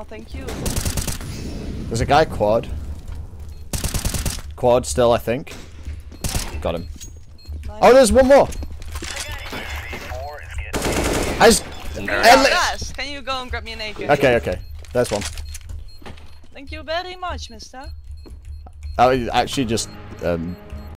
Oh, thank you. There's a guy quad. Quad still, I think. Got him. Nice. Oh, there's one more. I just... Yes, can you go and grab me an AK? Okay, okay. There's one. Thank you very much, mister. I actually just um,